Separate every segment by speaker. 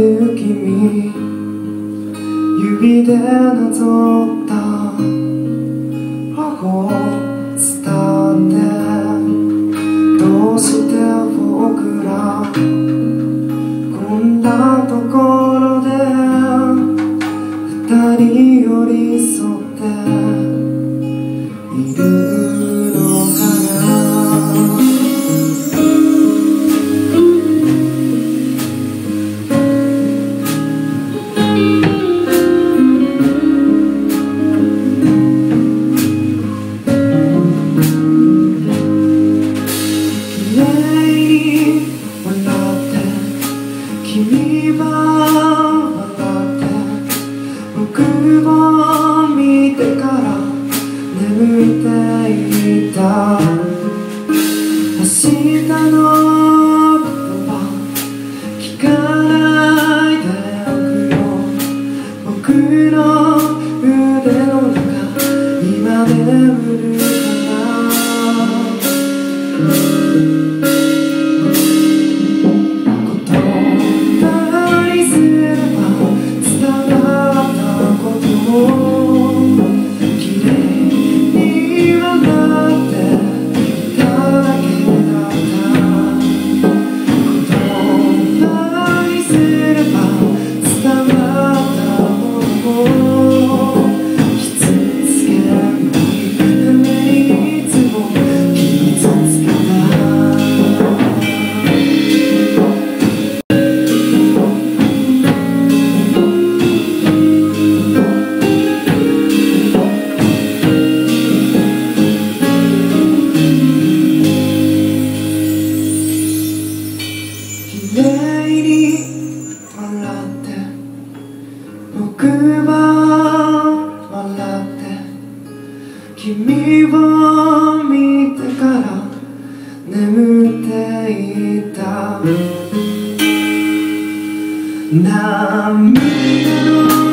Speaker 1: い君指でなぞった箱を伝って僕は笑って君を見てから眠っていた。涙の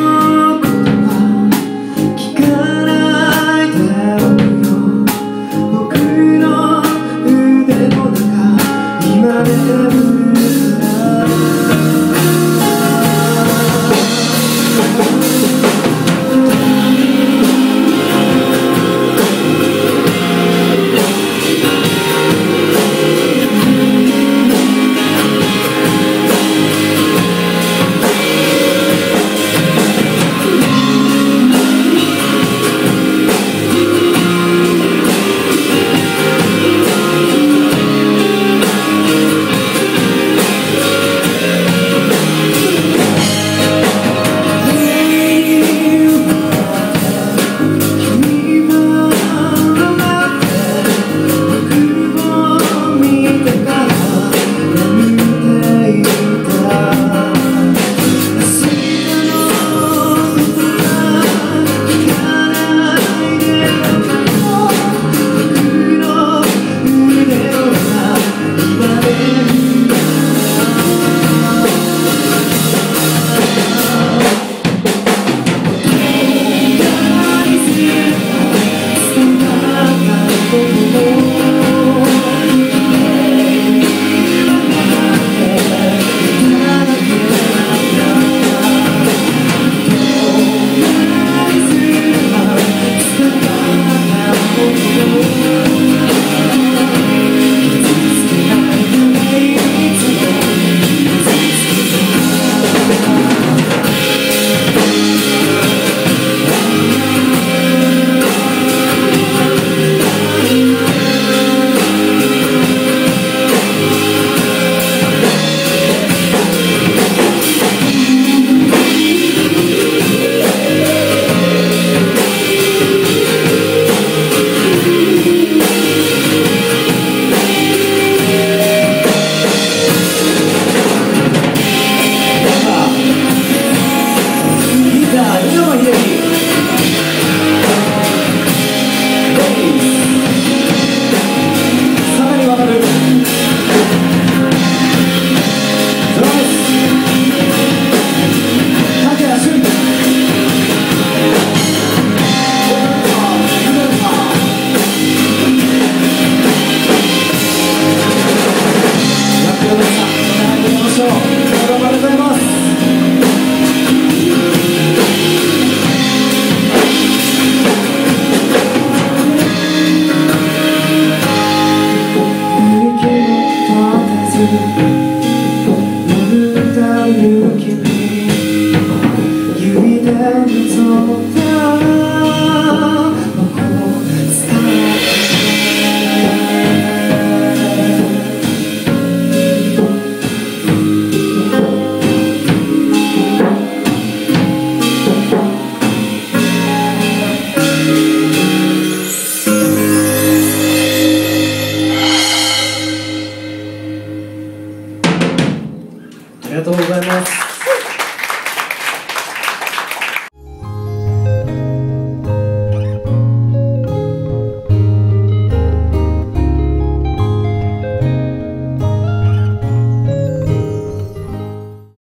Speaker 1: 指でなぞ